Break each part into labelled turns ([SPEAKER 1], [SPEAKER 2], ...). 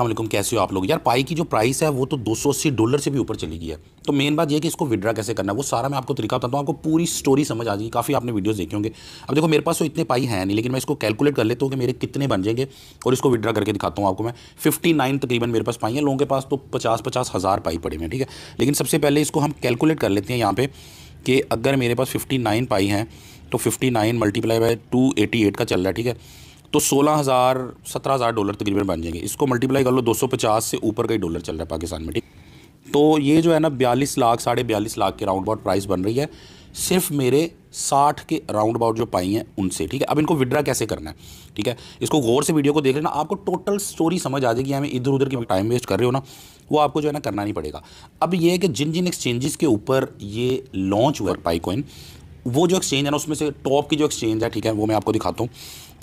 [SPEAKER 1] अल्लाम कैसे हो आप लोग? यार, पाई की जो प्राइस है, वो तो 280 डॉलर से भी ऊपर चली गई है। तो मेन बात ये कि इसको विड्रा कैसे करना है? वो सारा मैं आपको तरीका बताता हूँ, आपको पूरी स्टोरी समझ आ जाएगी। काफ़ी आपने वीडियोस देखे होंगे। अब देखो, मेरे पास तो इतने पाई हैं नहीं, लेकिन मैं इसको कैलकुलेट कर लेता हूँ कि मेरे कितने बन जाएँगे और इसको विड्रा करके दिखाता हूँ आपको मैं। फिफ्टी तकरीबन मेरे पास पाई है, लोगों के पास तो पचास पचास हज़ार पाई पड़े हैं, ठीक है? लेकिन सबसे पहले इसको हम कैलकुलेट कर लेते हैं यहाँ पर कि अगर मेरे पास फिफ्टी पाई हैं तो fifty nine multiply by two eighty eight का चल रहा है, ठीक है? तो सोलह हज़ार, सत्रह हज़ार डॉलर तकरीबन बन जाएँगे। इसको मल्टीप्लाई कर लो, दो सौ पचास से ऊपर का ही डॉलर चल रहा है पाकिस्तान में, ठीक? तो ये जो है ना, बयालीस लाख, साढ़े बयालीस लाख के राउंड अबाउट प्राइस बन रही है। सिर्फ़ मेरे साठ के राउंड अबाउट जो पाई हैं उनसे, ठीक है? अब इनको विड्रा कैसे करना है, ठीक है? इसको गौर से वीडियो को देख लेना। आपको टोटल स्टोरी समझ आ जाएगी हमें इधर उधर की टाइम वेस्ट कर रहे हो ना, वो आपको जो है ना करना नहीं पड़ेगा। अब ये है कि जिन जिन एक्सचेंजेस के ऊपर ये लॉन्च हुआ पाई कॉइन वो जो एक्सचेंज है ना, उसमें से टॉप की जो एक्सचेंज है, ठीक है, वो मैं आपको दिखाता हूँ।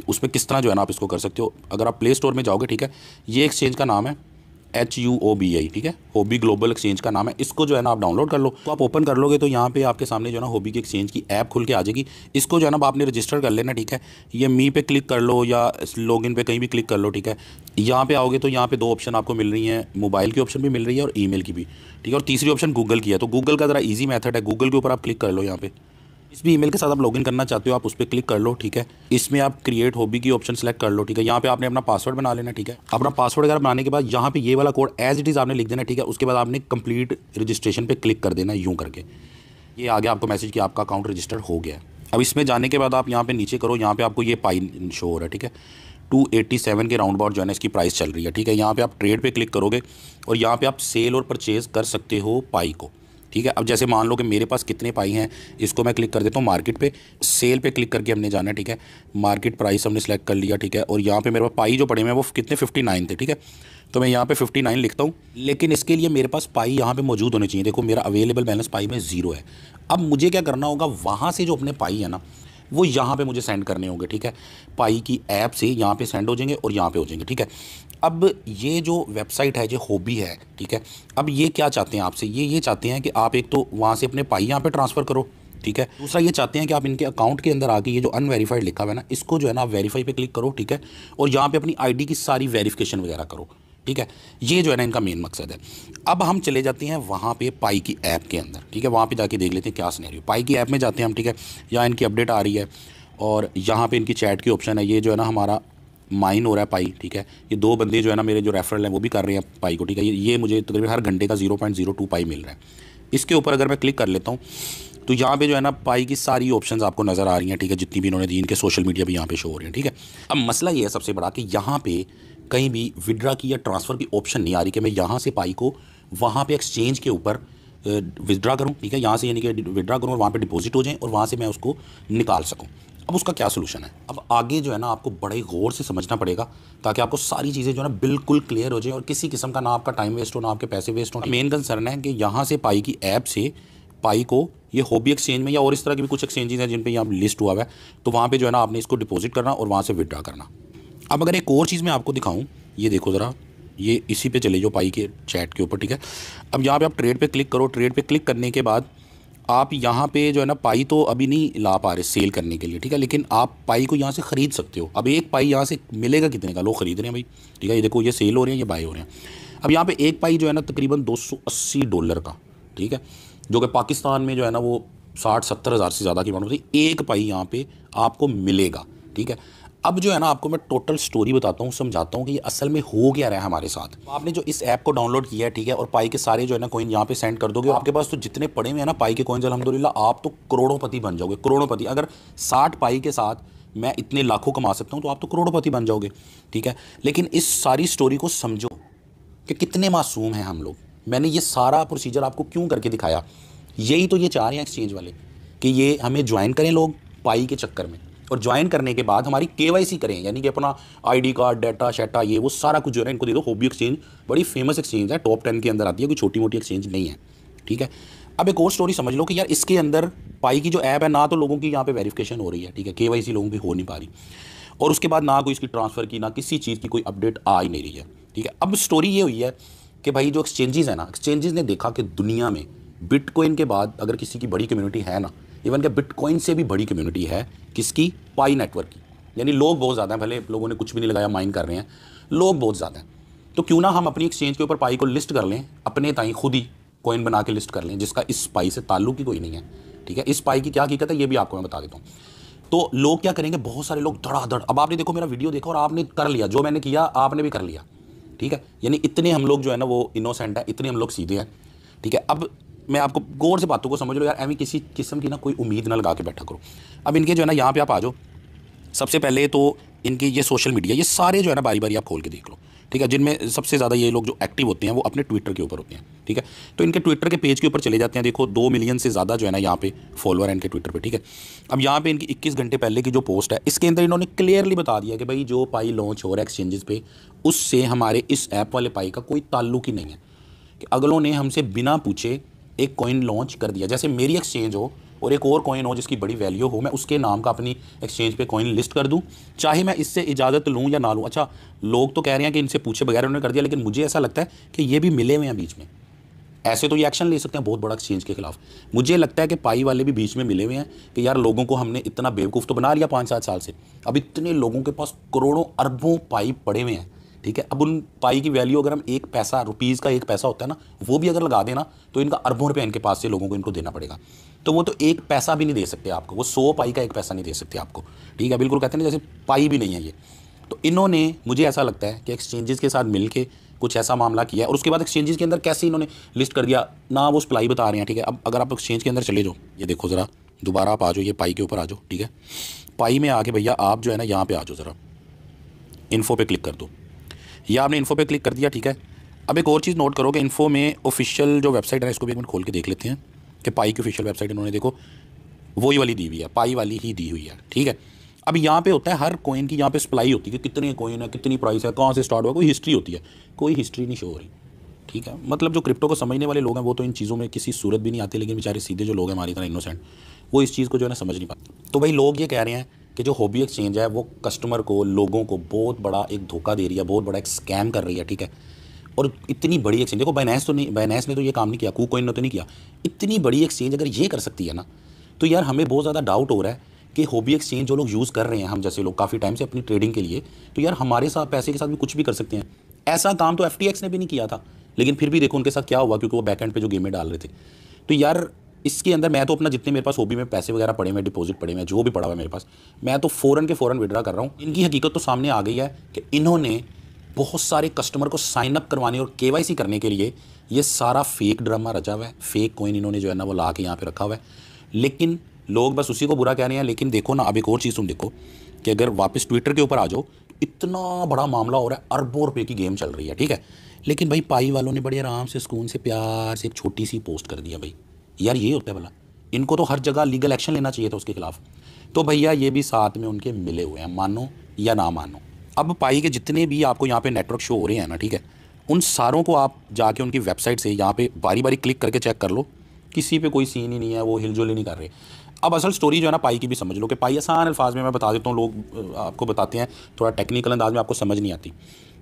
[SPEAKER 1] उसमें किस तरह जो है ना आप इसको कर सकते हो। अगर आप प्ले स्टोर में जाओगे, ठीक है, ये एक्सचेंज का नाम है H U O B I ठीक है होबी ग्लोबल एक्सचेंज का नाम है। इसको जो है ना आप डाउनलोड कर लो। तो आप ओपन कर लोगे तो यहाँ पे आपके सामने जो है ना होबी की एक्सचेंज की ऐप खुल के आ जाएगी। इसको जो है ना आपने रजिस्टर कर लेना, ठीक है, ये मी पे क्लिक कर लो या लॉगिन पे कहीं भी क्लिक कर लो, ठीक है। यहाँ पे आओगे तो यहाँ पे दो ऑप्शन आपको मिल रही हैं मोबाइल की ऑप्शन भी मिल रही है और ई की भी, ठीक है, और तीसरी ऑप्शन गूगल की है। तो गूगल का ज़रा ईजी मैथड है। गूगल के ऊपर आप क्लिक कर लो यहाँ पे। इस भी ईमेल के साथ आप लॉगिन करना चाहते हो, आप उस पर क्लिक कर लो, ठीक है? इसमें आप क्रिएट हॉबी की ऑप्शन सेलेक्ट कर लो, ठीक है? यहाँ पे आपने अपना पासवर्ड बना लेना, ठीक है? अपना पासवर्ड वगैरह बनाने के बाद यहाँ पे ये वाला कोड एज इट इज़ आपने लिख देना, ठीक है? उसके बाद आपने कंप्लीट रजिस्ट्रेशन पे क्लिक कर देना, यूँ करके। ये आगे आपको मैसेज कि आपका अकाउंट रजिस्टर हो गया अब इसमें जाने के बाद आप यहाँ पे नीचे करो, यहाँ पे आपको ये पाई शो हो रहा है, ठीक है? टू एट्टी सेवन के राउंड अबाउट जो है ना, इसकी प्राइस चल रही है, ठीक है? यहाँ पे आप ट्रेड पे क्लिक करोगे और यहाँ पे आप सेल और परचेज़ कर सकते हो पाई को। ठीक है? अब जैसे मान लो कि मेरे पास कितने पाई हैं, इसको मैं क्लिक कर देता हूँ मार्केट पे। सेल पे क्लिक करके हमने जाना है, ठीक है? मार्केट प्राइस हमने सेलेक्ट कर लिया, ठीक है? और यहाँ पे मेरे पास पाई जो पड़े हुए हैं, वो कितने? फिफ्टी नाइन थे, ठीक है? तो मैं यहाँ पे फिफ्टी नाइन लिखता हूँ। लेकिन इसके लिए मेरे पास पाई यहाँ पे मौजूद होने चाहिए। देखो, मेरा अवेलेबल बैलेंस पाई में ज़ीरो है। अब मुझे क्या करना होगा? वहाँ से जो अपने पाई है ना, वो यहाँ पे मुझे सेंड करने होंगे, ठीक है? पाई की ऐप से यहाँ पे सेंड हो जाएँगे और यहाँ पे हो जाएँगे, ठीक है? अब ये जो वेबसाइट है जो हॉबी है, ठीक है? अब ये क्या चाहते हैं आपसे? ये ये चाहते हैं कि आप एक तो वहाँ से अपने पाई यहाँ पे ट्रांसफ़र करो, ठीक है? दूसरा ये चाहते हैं कि आप इनके अकाउंट के अंदर आके ये जो अनवेरीफाइड लिखा हुआ है ना, इसको जो है ना आप वेरीफाई पे क्लिक करो, ठीक है? और यहाँ पे अपनी आईडी की सारी वेरिफिकेशन वगैरह करो, ठीक है? ये जो है ना इनका मेन मकसद है। अब हम चले जाते हैं वहाँ पे पाई की ऐप के अंदर, ठीक है? वहाँ पे जाके देख लेते हैं क्या स्नैरियो पाई की ऐप में जाते हैं हम, ठीक है? यहाँ इनकी अपडेट आ रही है और यहाँ पे इनकी चैट की ऑप्शन है। ये जो है ना हमारा माइन हो रहा है पाई ठीक है? ये दो बंदे जो है ना मेरे जो रेफरल हैं, वो भी कर रहे हैं पाई को, ठीक है? ये मुझे तकरीबन हर घंटे का zero point zero two pi मिल रहा है। इसके ऊपर अगर मैं क्लिक कर लेता हूँ तो यहाँ पे जो है ना पाई की सारी ऑप्शंस आपको नज़र आ रही हैं, ठीक है? जितनी भी इन्होंने दी, इनके सोशल मीडिया भी यहाँ पे शो हो रहे हैं, ठीक है? अब मसला ये है सबसे बड़ा कि यहाँ पे कहीं भी विड्रा की या ट्रांसफ़र की ऑप्शन नहीं आ रही कि मैं यहाँ से पाई को वहाँ पे एक्सचेंज के ऊपर विदड्रा करूँ, ठीक है? यहाँ से यानी कि विड्रा करूँ और वहाँ पे डिपॉजिट हो जाए और वहाँ से मैं उसको निकाल सकूँ। अब उसका क्या सोल्यूशन है? अब आगे जो है ना आपको बड़े गौर से समझना पड़ेगा, ताकि आपको सारी चीज़ें जो है ना बिल्कुल क्लियर हो जाए और किसी किस्म का ना आपका टाइम वेस्ट हो, ना आपके पैसे वेस्ट हो। मेन कंसर्न है कि यहाँ से पाई की ऐप से पाई को ये हॉबी एक्सचेंज में या और इस तरह के भी कुछ एक्सचेंजेस हैं जिन पे यहाँ लिस्ट हुआ है तो वहाँ पे जो है ना आपने इसको डिपॉजिट करना और वहाँ से विदड्रा करना। अब अगर एक और चीज़ मैं आपको दिखाऊँ, ये देखो ज़रा, ये इसी पे चले जाओ पाई के चैट के ऊपर, ठीक है? अब यहाँ पे आप ट्रेड पे क्लिक करो ट्रेड पे क्लिक करने के बाद आप यहाँ पे जो है ना, पाई तो अभी नहीं ला पा रहे सेल करने के लिए, ठीक है? लेकिन आप पाई को यहाँ से ख़रीद सकते हो। अब एक पाई यहाँ से मिलेगा कितने का? लोग ख़रीद रहे हैं भाई, ठीक है? ये देखो, ये सेल हो रहे हैं, ये बाई हो रहे हैं। अब यहाँ पे एक पाई जो है ना, तकरीबन 280 डॉलर का, ठीक है? जो कि पाकिस्तान में जो है ना, वो साठ सत्तर हज़ार से ज़्यादा की मानो एक पाई यहाँ पर आपको मिलेगा, ठीक है? अब जो है ना, आपको मैं टोटल स्टोरी बताता हूँ, समझाता हूँ कि ये असल में हो क्या रहा है हमारे साथ। तो आपने जो इस ऐप को डाउनलोड किया है, ठीक है, और पाई के सारे जो है ना कोइन यहाँ पे सेंड कर दोगे आपके पास तो जितने पड़े हुए हैं ना पाई के कोइन अलहमदिल्ला आप तो करोड़ोंपति बन जाओगे, करोड़ोंपति। अगर साठ पाई के साथ मैं इतने लाखों कमा सकता हूँ तो आप तो करोड़ोंपति बन जाओगे, ठीक है? लेकिन इस सारी स्टोरी को समझो कि कितने मासूम हैं हम लोग। मैंने ये सारा प्रोसीजर आपको क्यों करके दिखाया? यही तो ये चाह रहे हैं एक्सचेंज वाले, कि ये हमें ज्वाइन करें लोग पाई के चक्कर में। और ज्वाइन करने के बाद हमारी के करें, यानी कि अपना आईडी कार्ड डाटा शेटा ये वो सारा कुछ जो है इनको दे दो। हॉबी एक्सचेंज बड़ी फ़ेमस एक्सचेंज है टॉप टेन के अंदर आती है, कोई छोटी मोटी एक्सचेंज नहीं है, ठीक है? अब एक और स्टोरी समझ लो कि यार इसके अंदर पाई की जो ऐप है, ना तो लोगों की यहाँ पे वेरिफिकेशन हो रही है, ठीक है? के लोगों की हो नहीं पा रही। और उसके बाद ना कोई इसकी ट्रांसफ़र की, ना किसी चीज़ की कोई अपडेट आ ही नहीं रही है, ठीक है? अब स्टोरी ये हुई है कि भाई जो एक्सचेंजेस है ना एक्सचेंजेस ने देखा कि दुनिया में बिटकॉइन के बाद अगर किसी की बड़ी कम्युनिटी है ना इवन के बिटकॉइन से भी बड़ी कम्युनिटी है, किसकी? पाई नेटवर्क की। यानी लोग बहुत ज़्यादा हैं, भले लोगों ने कुछ भी नहीं लगाया माइन कर रहे हैं। लोग बहुत ज़्यादा हैं। तो क्यों ना हम अपनी एक्सचेंज के ऊपर पाई को लिस्ट कर लें, अपने ताई खुद ही कॉइन बना के लिस्ट कर लें, जिसका इस पाई से ताल्लुक ही कोई नहीं है। ठीक है? इस पाई की क्या हकीकत है, ये भी आपको मैं बता देता हूँ। तो लोग क्या करेंगे? बहुत सारे लोग धड़ाधड़। अब आपने देखो मेरा वीडियो देखा और आपने कर लिया, जो मैंने किया, आपने भी कर लिया। ठीक है? यानी इतने हम लोग जो है ना, वो इनोसेंट है, इतने हम लोग सीधे हैं। ठीक है? अब मैं आपको गौर से बातों को समझ लो यार एवं किसी किस्म की ना कोई उम्मीद ना लगा के बैठा करो। अब इनके जो है ना, यहाँ पे आप आ जाओ। सबसे पहले तो इनकी ये सोशल मीडिया ये सारे जो है ना बारी बारी आप खोल के देख लो, ठीक है? जिनमें सबसे ज़्यादा ये लोग जो एक्टिव होते हैं, वो अपने ट्विटर के ऊपर होते हैं, ठीक है? तो इनके ट्विटर के पेज के ऊपर चले जाते हैं, देखो, दो मिलियन से ज़्यादा जो है ना, यहाँ पे फॉलोअर है इनके ट्विटर पे, ठीक है? अब यहाँ पे इनकी इक्कीस घंटे पहले की जो पोस्ट है, इसके अंदर इन्होंने क्लियरली बता दिया कि भाई, जो पाई लॉन्च हो रहा है एक्सचेंजेस पे, उससे हमारे इस ऐप वाले पाई का कोई ताल्लुक ही नहीं है। कि अगलों ने हमसे बिना पूछे एक कॉइन लॉन्च कर दिया। जैसे मेरी एक्सचेंज हो और एक और कॉइन हो जिसकी बड़ी वैल्यू हो, मैं उसके नाम का अपनी एक्सचेंज पे कॉइन लिस्ट कर दूँ। चाहे मैं इससे इजाज़त लूँ या ना लूँ। अच्छा लोग तो कह रहे हैं कि इनसे पूछे बगैर उन्होंने कर दिया, लेकिन मुझे ऐसा लगता है कि ये भी मिले हुए हैं बीच में। ऐसे तो ये एक्शन ले सकते हैं बहुत बड़ा एक्सचेंज के खिलाफ। मुझे लगता है कि पाई वाले भी बीच में मिले हुए हैं कि यार लोगों को हमने इतना बेवकूफ़ तो बना लिया पाँच सात साल से। अब इतने लोगों के पास करोड़ों अरबों पाई पड़े हुए हैं। ठीक है? अब उन पाई की वैल्यू अगर हम एक पैसा रुपीज़ का एक पैसा होता है ना, वो भी अगर लगा देना तो इनका अरबों रुपये इनके पास से लोगों को इनको देना पड़ेगा। तो वो तो एक पैसा भी नहीं दे सकते आपको, वो सौ पाई का एक पैसा नहीं दे सकते आपको। ठीक है? बिल्कुल कहते हैं जैसे पाई भी नहीं है ये। तो इन्होंने, मुझे ऐसा लगता है कि एक्सचेंजेस के साथ मिल के कुछ ऐसा मामला किया और उसके बाद एक्सचेंजेस के अंदर कैसे इन्होंने लिस्ट कर दिया? ना वो सप्लाई बता रहे हैं, ठीक है? अब अगर आप एक्सचेंज के अंदर चले जाओ, ये देखो ज़रा, दोबारा आप आ जाओ, ये पाई के ऊपर आ जाओ, ठीक है? पाई में आके भैया आप जो है ना, यहाँ पे आ जाओ ज़रा। इन्फो पे क्लिक कर दो। ये आपने इन्फो पे क्लिक कर दिया, ठीक है? अब एक और चीज़ नोट करो कि इन्फो में ऑफिशियल जो वेबसाइट है, इसको भी एक मिनट खोल के देख लेते हैं कि पाई की ऑफिशियल वेबसाइट इन्होंने देखो, वही वाली दी हुई है पाई वाली ही दी हुई है, ठीक है? अब यहाँ पे होता है, हर कोइन की यहाँ पे सप्लाई होती है कि कितने कोइन है, कितनी प्राइस है, कहाँ से स्टार्ट हुआ, कोई हिस्ट्री होती है, कोई हिस्ट्री नहीं शो हो रही, ठीक है? मतलब जो क्रिप्टो को समझने वाले लोग हैं, वो तो इन चीज़ों में किसी सूरत भी नहीं आते, लेकिन बेचारे सीधे जो लोग हैं, हमारी तरह इनोसेंट वो इस चीज़ को जो है ना समझ नहीं पाते। तो भाई लोग ये कह रहे हैं कि जो हॉबी एक्सचेंज है, वो कस्टमर को, लोगों को बहुत बड़ा एक धोखा दे रही है, बहुत बड़ा एक स्कैम कर रही है, ठीक है? और इतनी बड़ी एक्सचेंज देखो बाइनेंस तो नहीं बाइनेंस ने तो ये काम नहीं किया कू ने तो नहीं किया। इतनी बड़ी एक्सचेंज अगर ये कर सकती है ना तो यार हमें बहुत ज़्यादा डाउट हो रहा है कि हॉबी एक्सचेंज जो लोग यूज़ कर रहे हैं, हम जैसे लोग काफ़ी टाइम से अपनी ट्रेडिंग के लिए तो यार हमारे साथ, पैसे के साथ भी कुछ भी कर सकते हैं। ऐसा काम तो एफ़ ने भी नहीं किया था, लेकिन फिर भी देखो उनके साथ क्या हुआ, क्योंकि वो बैक एंड पे जो गेमें डाल रहे थे। तो यार इसके अंदर मैं तो अपना जितने मेरे पास हॉबी में पैसे वगैरह पड़े हुए डिपॉजिट पड़े हुए जो भी पड़ा हुआ है मेरे पास, मैं तो फ़ौरन के फ़ौरन विड्रा कर रहा हूँ। इनकी हकीकत तो सामने आ गई है कि इन्होंने बहुत सारे कस्टमर को साइन अप करवाने और के करने के लिए ये सारा फेक ड्रामा रचा हुआ है। फेक कोइन इन्होंने जो है ना वो ला के यहाँ पर रखा हुआ है। लेकिन लोग बस उसी को बुरा कह रहे हैं, लेकिन देखो ना, अब एक और चीज़ तुम देखो कि अगर वापस ट्विटर के ऊपर आ जाओ, इतना बड़ा मामला हो रहा है, अरबों रुपये की गेम चल रही है, ठीक है? लेकिन भाई पाई वालों ने बड़े आराम से, सुकून से, प्यार से एक छोटी सी पोस्ट कर दिया भाई। यार ये होता है भला इनको तो हर जगह लीगल एक्शन लेना चाहिए था उसके खिलाफ। तो भैया ये भी साथ में उनके मिले हुए हैं, मानो या ना मानो। अब पाई के जितने भी आपको यहाँ पे नेटवर्क शो हो रहे हैं ना, ठीक है? उन सारों को आप जाके उनकी वेबसाइट से यहाँ पे बारी बारी क्लिक करके चेक कर लो। किसी पे कोई सीन ही नहीं है, वो हिलजुल ही नहीं कर रहे। अब असल स्टोरी जो है ना, पाई की भी समझ लो कि पाई आसान अल्फाज में, मैं बता देता हूँ, लोग आपको बताते हैं, थोड़ा टेक्निकल अंदाज में आपको समझ नहीं आती।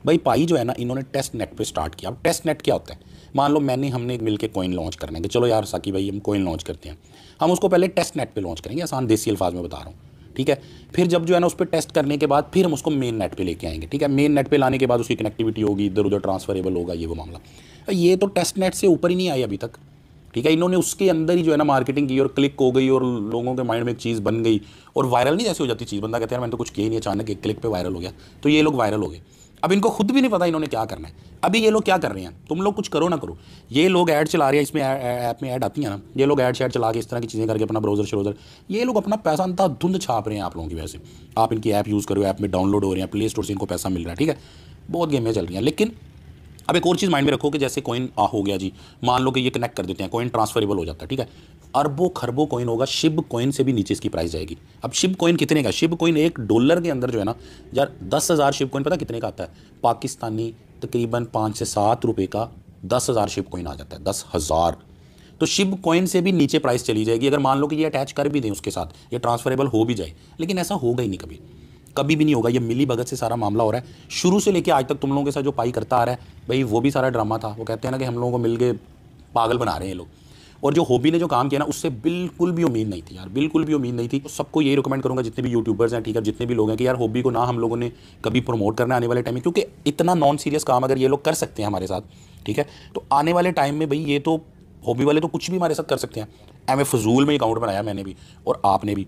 [SPEAKER 1] भाई पाई जो है ना, इन्होंने टेस्ट नेट पे स्टार्ट किया। अब टेस्ट नेट क्या होता है? मान लो मैंने, हमने मिल के कॉइन लॉन्च करना है कि चलो यार साकी भाई, हम कॉइन लॉन्च करते हैं। हम उसको पहले टेस्ट नेट पे लॉन्च करेंगे, आसान देसी अल्फाज में बता रहा हूँ। ठीक है? फिर जब जो है ना, उस पर टेस्ट करने के बाद फिर हम उसको मेन नेट पे लेके आएँगे। ठीक है? मेन नेट पे लाने के बाद उसकी कनेक्टिविटी होगी इधर उधर ट्रांसफरेबल होगा, ये वो मामला। ये तो टेस्ट नेट से ऊपर ही नहीं आई अभी तक। ठीक है? इन्होंने उसके अंदर ही जो है ना मार्केटिंग की और क्लिक हो गई और लोगों के माइंड में एक चीज़ बन गई। और वायरल नहीं जैसे हो जाती चीज़। बंदा कहते हैं मैंने तो कुछ किया नहीं, अचानक एक क्लिक पे वायरल हो गया। तो ये लोग वायरल हो गए। अब इनको खुद भी नहीं पता इन्होंने क्या करना है। अभी ये लोग क्या कर रहे हैं? तुम लोग कुछ करो ना करो। ये लोग ऐड चला रहे हैं, इसमें ऐप में ऐड आती है ना। ये लोग ऐड शैड चला के इस तरह की चीज़ें करके अपना ब्राउज़र श्रोजर ये लोग अपना पैसा अंता धुंध छाप रहे हैं आप लोगों की वजह से। आप इनकी ऐप यूज़ करो, ऐप में डाउनलोड हो रहे हैं प्ले स्टोर से इनको पैसा मिल रहा है, ठीक है? बहुत गेमें चल रही हैं। लेकिन अब एक और चीज़ माइंड में रखो कि जैसे कॉइन हो गया जी। मान लो कि ये कनेक्ट कर देते हैं कॉइन ट्रांसफरेबल हो जाता है, ठीक है? अरबों खरबों कॉइन होगा, शिब कॉइन से भी नीचे इसकी प्राइस जाएगी। अब शिब कॉइन कितने का शिब कॉइन एक डॉलर के अंदर जो है ना, यार दस हज़ार शिब कॉइन पता कितने का आता है? पाकिस्तानी तकरीबन पाँच से सात रुपये का दस हज़ार शिब कॉइन आ जाता है, दस हज़ार। तो शिब कॉइन से भी नीचे प्राइस चली जाएगी। अगर मान लो कि ये अटैच कर भी दें उसके साथ, ये ट्रांसफरेबल हो भी जाए, लेकिन ऐसा होगा ही नहीं कभी। कभी भी नहीं होगा। ये मिली भगत से सारा मामला हो रहा है। शुरू से लेकर आज तक तुम लोगों के साथ जो पाई करता आ रहा है, भाई वो भी सारा ड्रामा था। वो कहते हैं ना कि हम लोगों को मिल के पागल बना रहे हैं लोग। और जो हॉबी ने जो काम किया ना, उससे बिल्कुल भी उम्मीद नहीं थी यार, बिल्कुल भी उम्मीद नहीं थी। तो सबको यही रिकमेंड करूँगा, जितने भी यूट्यूबर्स हैं, ठीक है, जितने भी लोग हैं कि यार हॉबी को ना हम लोगों ने कभी प्रमोट करना आने वाले टाइम में, क्योंकि इतना नॉन सीरियस काम अगर ये लोग कर सकते हैं हमारे साथ, ठीक है तो आने वाले टाइम में भाई ये तो हॉबी वाले तो कुछ भी हमारे साथ कर सकते हैं। एम फजूल में अकाउंट बनाया मैंने भी और आपने भी।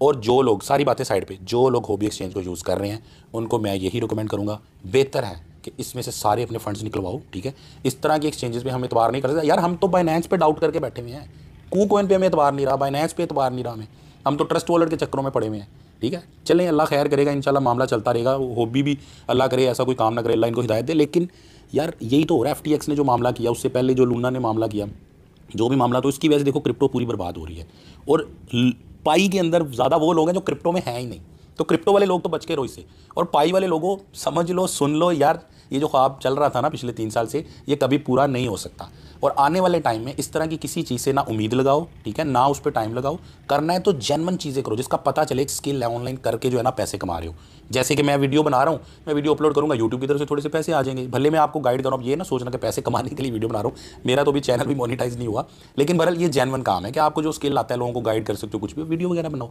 [SPEAKER 1] और जो लोग, सारी बातें साइड पे, जो लोग हॉबी एक्सचेंज को यूज़ कर रहे हैं, उनको मैं यही रिकमेंड करूँगा, बेहतर है। कि इसमें से सारे अपने फंड्स निकलवाओ, ठीक है? इस तरह के एक्सचेंजेस पे हम इतबार नहीं कर सकते। यार, हम तो बाइनेंस पे डाउट करके बैठे हुए हैं। कू कोइन पे हमें इतबार नहीं रहा बाइनेंस पे इतबार नहीं रहा हमें। हम तो ट्रस्ट वॉलेट के चक्करों में पड़े हुए हैं, ठीक है? चलें, अल्लाह खैर करेगा, इंशाल्लाह मामला चलता रहेगा। हॉबी भी अल्लाह करे, ऐसा कोई काम ना करे अल्लाह इनको हिदायत दे। लेकिन यार, यही तो हो रहा है एफ़ ने जो मामला किया, उससे पहले जो लूना ने मामला किया, जो भी मामला तो इसकी वजह से देखो क्रिप्टो पूरी बर्बाद हो रही है। और पाई के अंदर ज़्यादा वो लोग हैं जो क्रिप्टो में हैं ही नहीं। तो क्रिप्टो वाले लोग तो बच के रोई से। और पाई वाले लोगों, समझ लो, सुन लो यार ये जो ख्वाब चल रहा था ना पिछले तीन साल से, ये कभी पूरा नहीं हो सकता। और आने वाले टाइम में इस तरह की किसी चीज़ से ना उम्मीद लगाओ, ठीक है? ना उस पर टाइम लगाओ। करना है तो जेनवन चीज़ें करो, जिसका पता चले एक स्किल है ऑनलाइन करके जो है ना पैसे कमा रहे हो। जैसे कि मैं वीडियो बना रहा हूँ, मैं वीडियो अपलोड करूँगा यूट्यूब की तरफ़ से थोड़े से पैसे आ जाएँगे। भले मैं आपको गाइड करूँ ये ना सोचना कि पैसे कमाने के लिए वीडियो बना रहा हूँ। मेरा तो भी चैनल भी मोनिटाइज नहीं हुआ। लेकिन बहरल ये जेनवन काम है कि आपको जो स्किल आता है, लोगों को गाइड कर सकते हो, कुछ भी। वीडियो वगैरह बनाओ।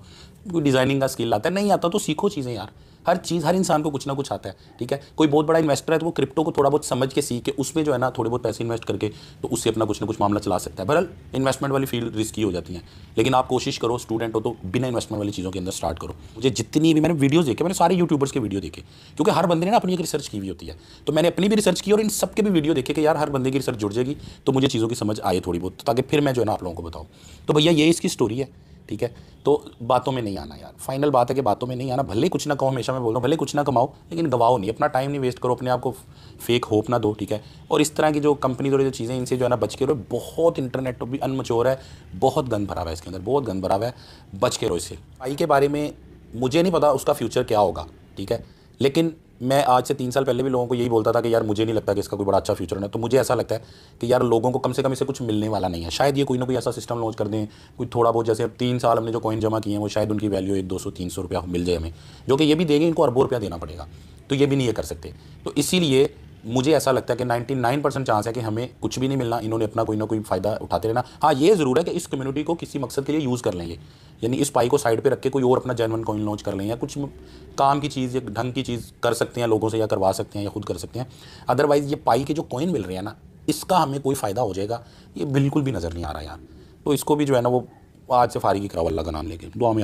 [SPEAKER 1] कोई डिज़ाइनिंग का स्किल आता है, नहीं आता तो सीखो चीज़ें यार। हर चीज़, हर इंसान को कुछ ना कुछ आता है, ठीक है? कोई बहुत बड़ा इन्वेस्टर है तो वो क्रिप्टो को थोड़ा बहुत समझ के, सीख के, उसमें जो है ना थोड़े बहुत पैसे इन्वेस्ट करके तो उससे अपना कुछ ना कुछ मामला चला सकता है। बहरल इन्वेस्टमेंट वाली फ़ील्ड रिस्की हो जाती है। लेकिन आप कोशिश करो स्टूडेंट हो तो बिना इन्वेस्टमेंट वाली चीज़ों के अंदर स्टार्ट करो। मुझे जितनी भी, मैंने वीडियोज़ देखे, मैंने सारे यूट्यूबर्स के वीडियो देखे, क्योंकि हर बंदे ने अपनी एक रिसर्च की हुई होती है। तो मैंने अपनी भी रिसर्च की और इन सबके भी वीडियो देखे कि यार हर बंदे की रिसर्च जुड़ जाएगी तो मुझे चीज़ों की समझ आए थोड़ी बहुत, ताकि फिर मैं जो है ना आप लोगों को बताऊँ। तो भैया, ये इसकी स्टोरी है। ठीक है? तो बातों में नहीं आना यार। फाइनल बात है कि बातों में नहीं आना। भले कुछ ना कहो, हमेशा मैं बोल रहा हूँ, भले कुछ ना कमाओ, लेकिन गवाओ नहीं। अपना टाइम नहीं वेस्ट करो, अपने आप को फेक होप ना दो, ठीक है? और इस तरह की जो कंपनी जो चीज़ें इनसे जो है ना बच के रहो, बहुत इंटरनेट तो भी अनमचोर है, बहुत गंद भरा हुआ है इसके अंदर, बहुत गंद भरा हुआ है, बच के रहो इससे। आई के बारे में मुझे नहीं पता उसका फ्यूचर क्या होगा, ठीक है? लेकिन मैं आज से तीन साल पहले भी लोगों को यही बोलता था कि यार मुझे नहीं लगता कि इसका कोई बड़ा अच्छा फ्यूचर है तो मुझे ऐसा लगता है कि यार लोगों को कम से कम इसे कुछ मिलने वाला नहीं है। शायद ये कोई ना कोई ऐसा सिस्टम लॉन्च कर दें, कोई थोड़ा बहुत जैसे अब तीन साल हमने जो कॉइन जमा किए हैं, वो शायद उनकी वैल्यू एक दो सौ, तीन सौ रुपया मिल जाए हमें, जो कि ये भी देंगे, इनको अरबों रुपया देना पड़ेगा। तो ये भी नहीं ये कर सकते। तो इसीलिए मुझे ऐसा लगता है कि 99 परसेंट चांस है कि हमें कुछ भी नहीं मिलना, इन्होंने अपना कोई ना कोई फ़ायदा उठाते रहना। हाँ ये ज़रूर है कि इस कम्युनिटी को किसी मकसद के लिए यूज़ कर लेंगे यानी इस पाई को साइड पे रख के कोई और अपना जेनवन कॉइन लॉन्च कर लें या कुछ काम की चीज़ या ढंग की चीज़ कर सकते हैं लोगों से या करवा सकते हैं या खुद कर सकते हैं। अदरवाइज़ ये पाई के जो कॉइन मिल रहे हैं ना, इसका हमें कोई फ़ायदा हो जाएगा। ये बिल्कुल भी नज़र नहीं आ रहा यार। तो इसको भी जो है ना वो आज से फारी की कराव अल्लाह का नाम लेके। दुआ में